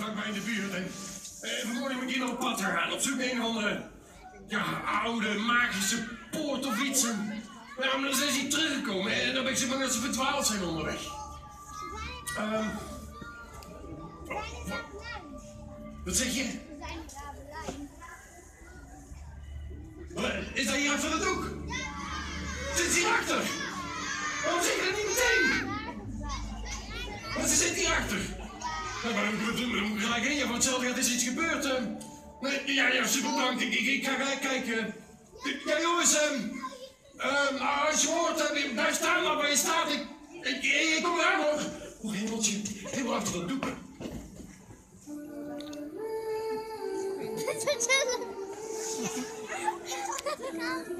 vlakbij in de buurt. En eh, ik hier nog op pad gaan. Op zoek naar een andere ja, oude magische poort of iets. En, ja, maar dan zijn ze teruggekomen. En dan ben ik zo bang dat ze verdwaald zijn onderweg. Ehm oh, wat, wat zeg je? Is dat hier achter het doek? Zit hierachter? Waarom zeg je dat niet meteen? Maar ze zit hierachter. Maar dan moet ik, gelijk heen. Voor hetzelfde gaat is iets gebeurd. ehm. nee, ja, ja, super bedankt. Ik, ik, ik ga gelijk kijken. Ja, jongens, ehm, ehm, als je hoort, uh, blijf staan maar waar je staat. Ik, ik, ik, kom eraan hoor. Oh, hemeltje. Helemaal achter dat doek.